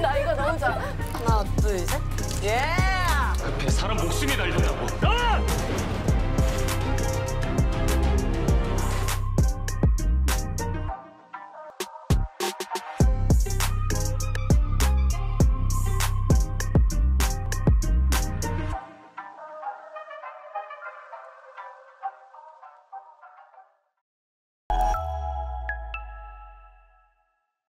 나 이거 너무 좋아. 하나, 둘, 셋. 예! Yeah! 그배 사람 목숨이 달렸다고. 나!